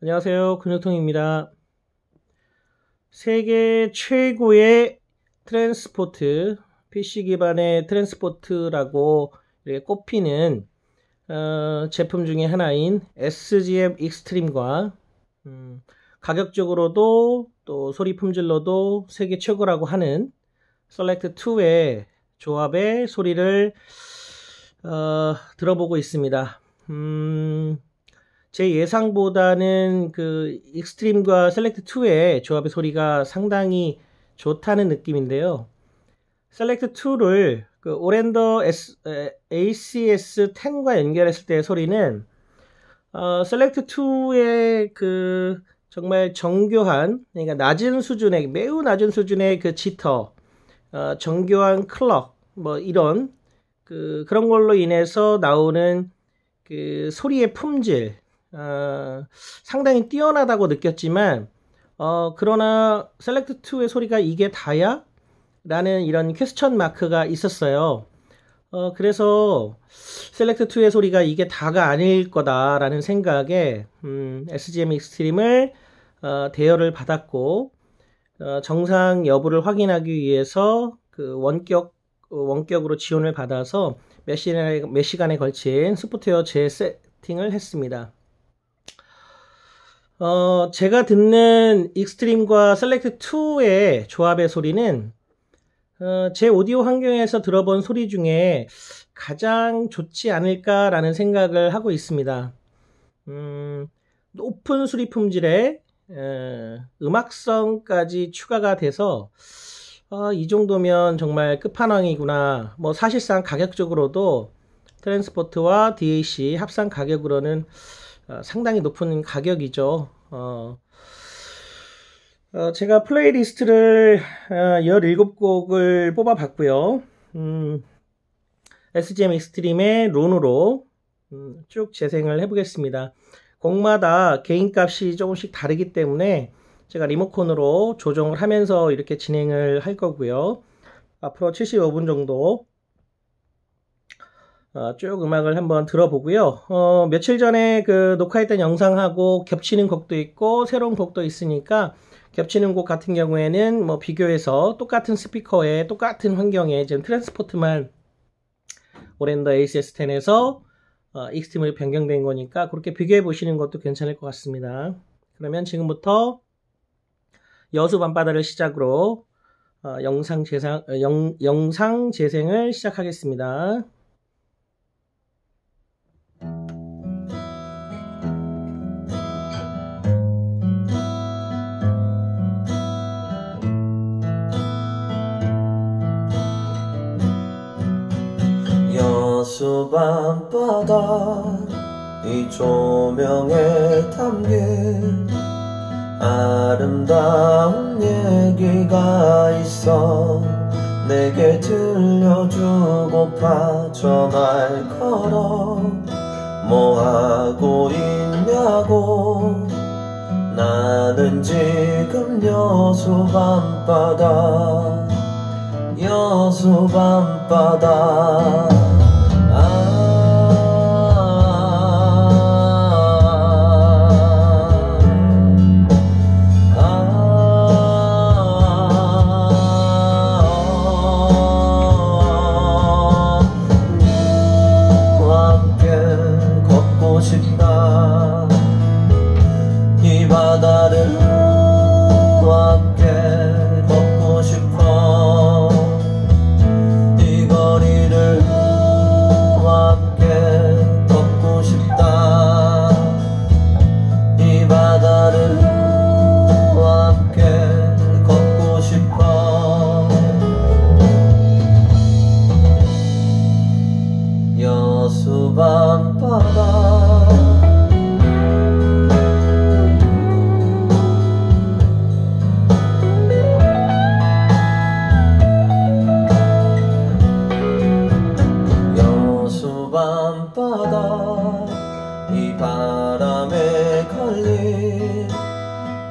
안녕하세요. 근육통입니다. 세계 최고의 트랜스포트, PC 기반의 트랜스포트라고 꼽히는 어, 제품 중에 하나인 SGM 익스트림과 음, 가격적으로도 또 소리 품질로도 세계 최고라고 하는 셀렉트 2의 조합의 소리를 어, 들어보고 있습니다. 음, 제 예상보다는 그 익스트림과 셀렉트 2의 조합의 소리가 상당히 좋다는 느낌인데요. 셀렉트 2를 그 오랜더 ACS 10과 연결했을 때의 소리는 어, 셀렉트 2의 그 정말 정교한 그러니까 낮은 수준의 매우 낮은 수준의 그 지터 어, 정교한 클럭 뭐 이런 그 그런 걸로 인해서 나오는 그 소리의 품질 어, 상당히 뛰어나다고 느꼈지만 어, 그러나 셀렉트 2의 소리가 이게 다야? 라는 이런 퀘스천 마크가 있었어요. 어, 그래서 셀렉트 2의 소리가 이게 다가 아닐 거다라는 생각에 음, SGM 익스트림을 어, 대여를 받았고 어, 정상 여부를 확인하기 위해서 그 원격 원격으로 지원을 받아서 몇 시간에, 몇 시간에 걸친 소프트웨어 재세팅을 했습니다. 어, 제가 듣는 익스트림과 셀렉트 2의 조합의 소리는 어, 제 오디오 환경에서 들어본 소리 중에 가장 좋지 않을까라는 생각을 하고 있습니다. 음, 높은 수리 품질에 에, 음악성까지 추가가 돼서 어, 이 정도면 정말 끝판왕이구나. 뭐 사실상 가격적으로도 트랜스포트와 DAC 합산 가격으로는 어, 상당히 높은 가격이죠. 어, 어, 제가 플레이리스트를 어, 17곡을 뽑아봤고요. 음, SGM 익스트림의 론으로 음, 쭉 재생을 해보겠습니다. 곡마다 개인값이 조금씩 다르기 때문에 제가 리모컨으로 조정을 하면서 이렇게 진행을 할 거고요. 앞으로 75분 정도 어, 쭉 음악을 한번 들어보고요. 어, 며칠 전에 그 녹화했던 영상하고 겹치는 곡도 있고 새로운 곡도 있으니까 겹치는 곡 같은 경우에는 뭐 비교해서 똑같은 스피커에 똑같은 환경에 지금 트랜스포트만 오랜더 ACS10에서 어, 익스트림으로 변경된 거니까 그렇게 비교해 보시는 것도 괜찮을 것 같습니다. 그러면 지금부터 여수 밤바다를 시작으로 어, 영상 어, 영, 영상 재생을 시작하겠습니다. 밤바다 이 조명에 담긴 아름다운 얘기가 있어 내게 들려주고파 전화를 걸어 뭐하고 있냐고 나는 지금 여수 밤바다 여수 밤바다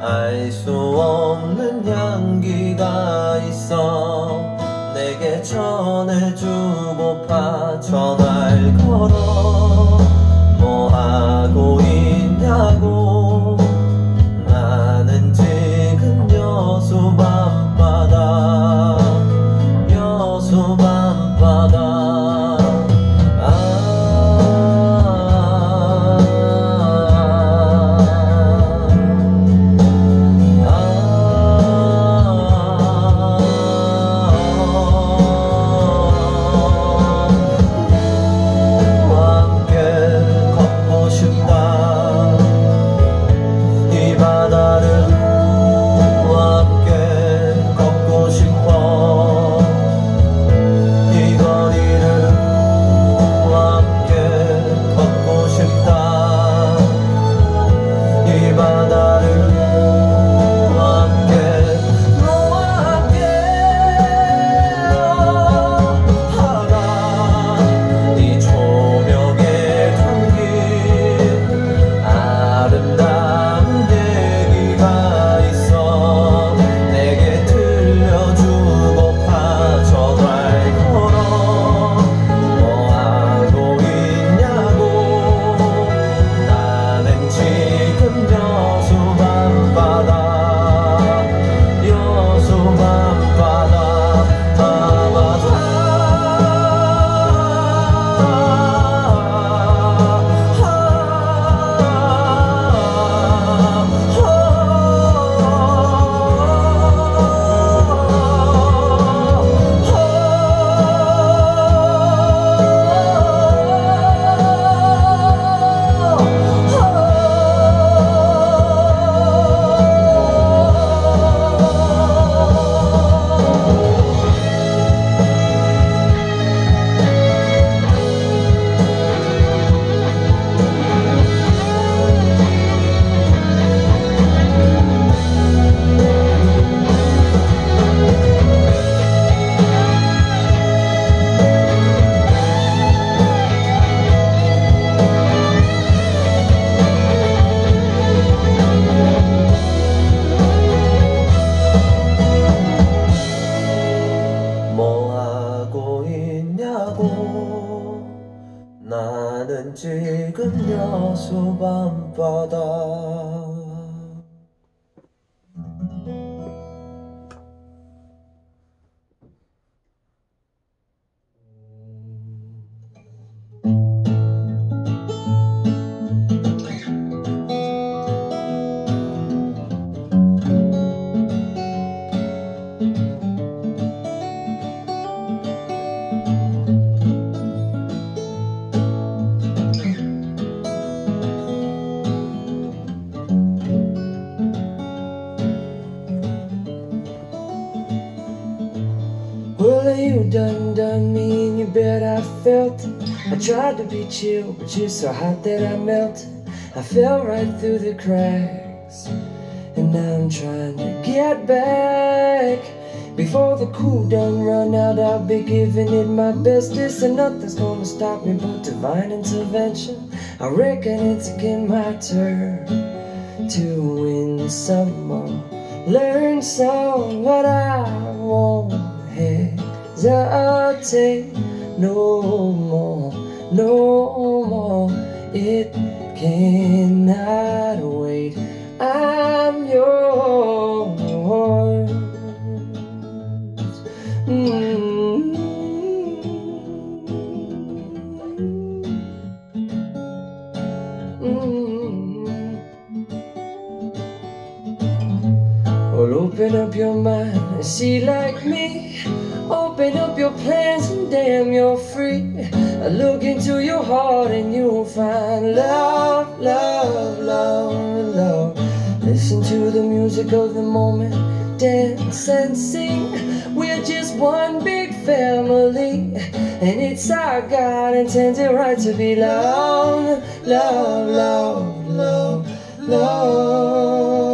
알 수 없는 향기가 있어. Bằng. 바다 tried to be chill, but you're so hot that I melted. I fell right through the cracks, and now I'm trying to get back. Before the cool done run out, I'll be giving it my bestest, and nothing's gonna stop me but divine intervention. I reckon it's again my turn to win some more, learn some, but I won't hesitate no more no more. It cannot wait. I'm yours. Mm-hmm. Well, open up your mind and see like me. You're free. I look into your heart and you'll find love, love, love, love. Listen to the music of the moment, dance and sing. We're just one big family, and it's our God intended right to be loved, love, love, love, love.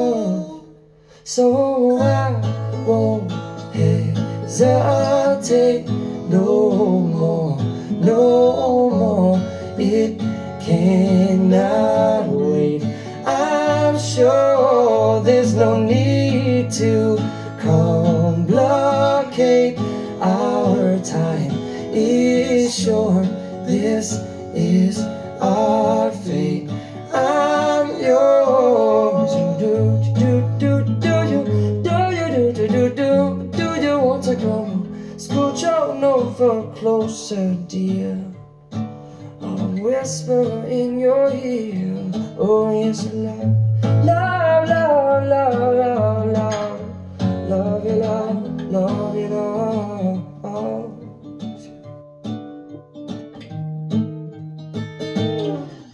So closer, dear. I'll whisper in your ear. Oh, yes, love, love, love, love, love, love, love you, love, love you, love.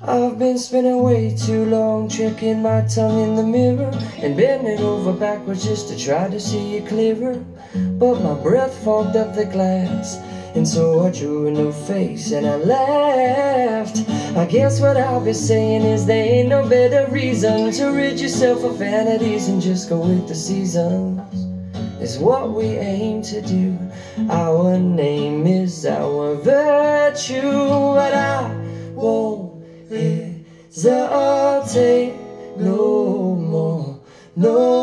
I've been spending way too long checking my tongue in the mirror and bending over backwards just to try to see it clearer. But my breath fogged up the glass, and so I drew a new face and I laughed. I guess what I'll be saying is there ain't no better reason to rid yourself of vanities and just go with the seasons. Is what we aim to do. Our name is our virtue, but I won't hesitate no more, no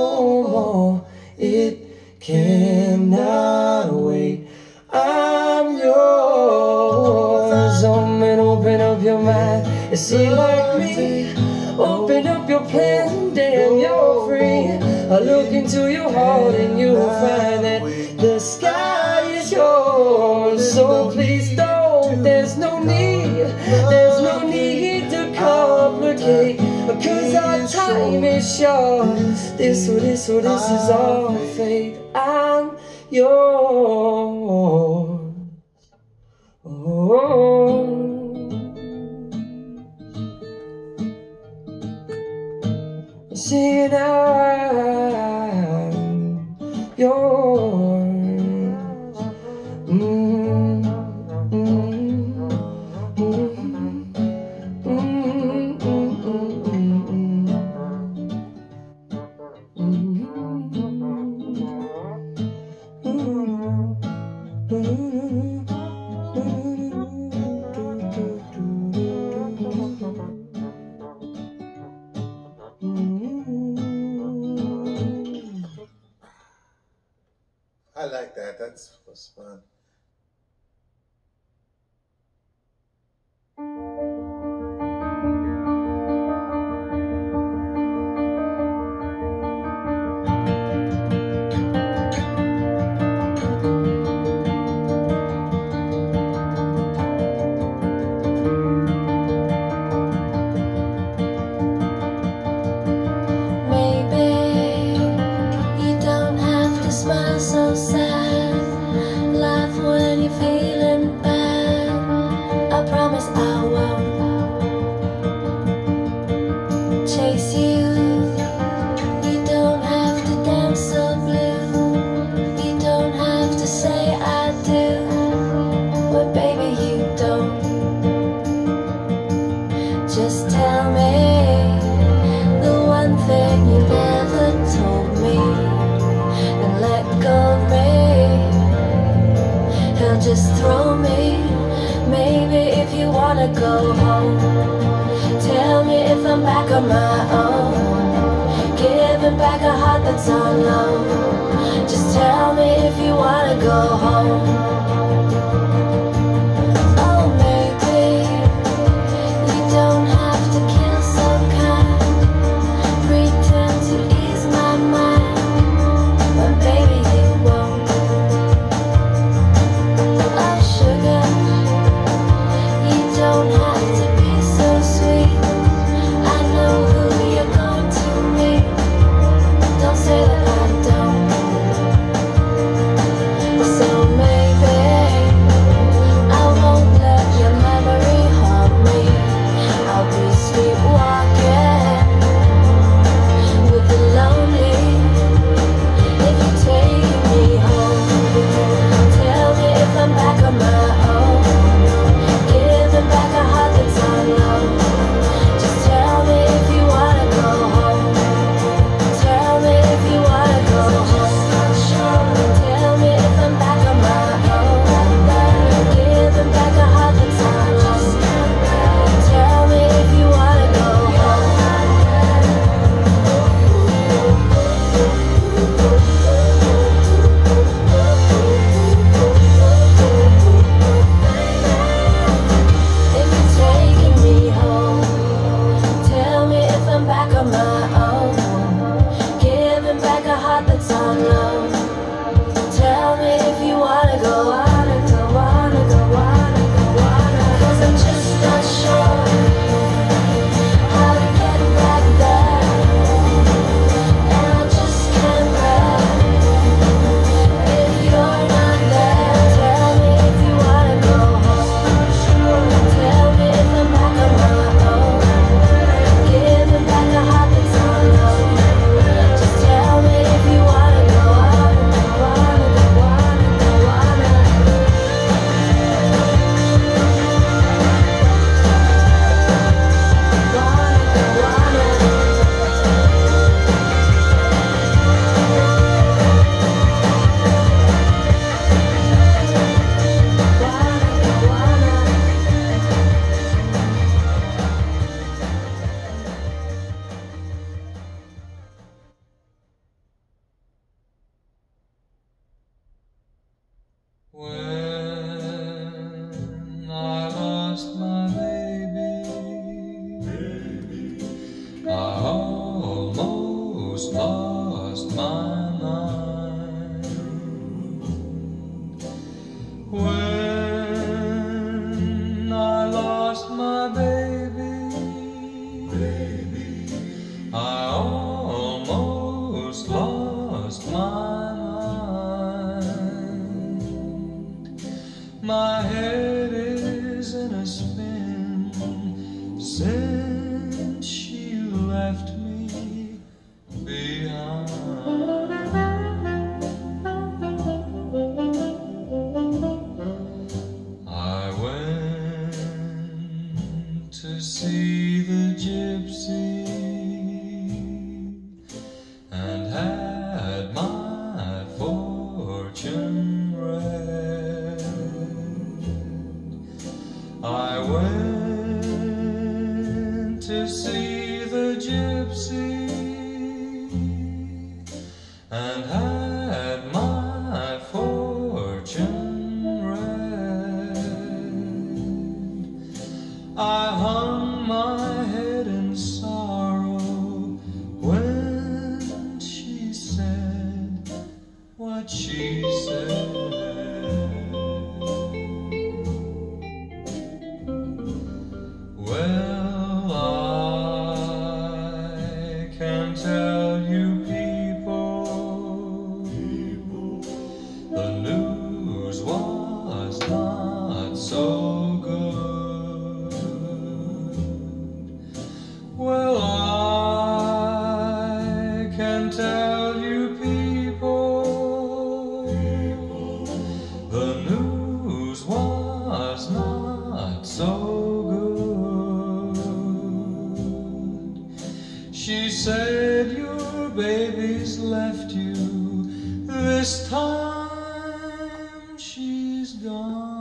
and see like me. Open up your plans and damn, you're free. I look into your heart and you'll find that the sky is yours. So please don't, there's no need, there's no need to complicate Cause our time is short This or this or this is all fate I'm yours oh. See now was fun. Home. She's gone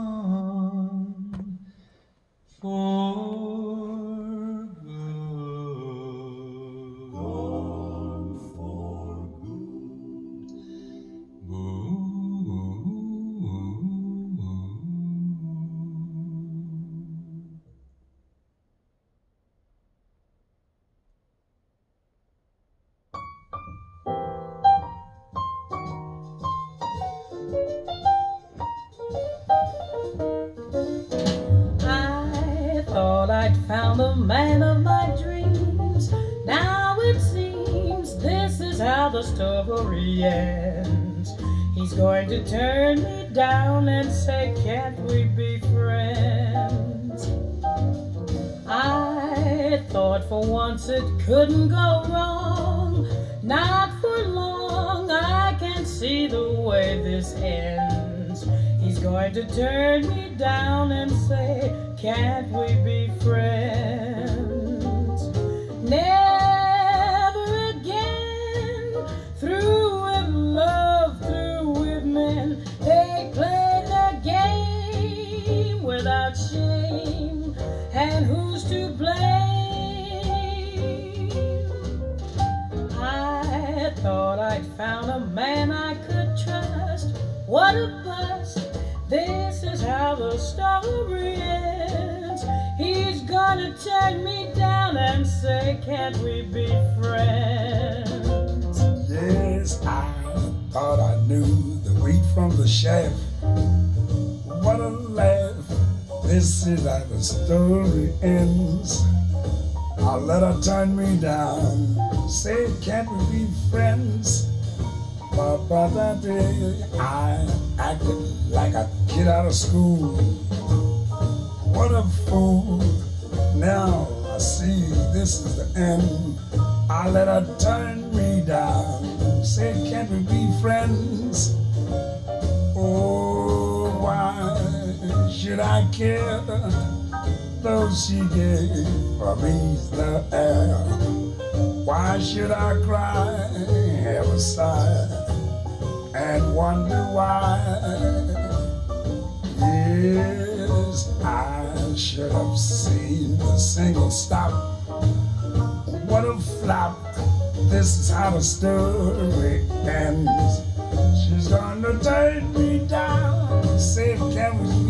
He's going to turn me down and say, Can't we be friends? I thought for once it couldn't go wrong. Not for long, I can see the way this ends. He's going to turn me down and say, Can't we be friends? Never thought I'd found a man I could trust. What a bust! This is how the story ends. He's gonna turn me down and say, Can't we be friends? Yes, I thought I knew the wheat from the chaff. What a laugh. This is how the story ends. I'll let her turn me down. Say, can't we be friends? By that day, I acted like a kid out of school. What a fool. Now I see this is the end. I let her turn me down. Say, can't we be friends? Oh, why should I care? Though she gave me the air. Why should I cry, have a sigh, and wonder why? Yes, I should have seen the single stop. What a flop. This is how the story ends. She's gonna turn me down. Say, can we?